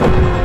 you.